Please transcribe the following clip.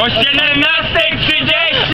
Hoş geldin Mersin.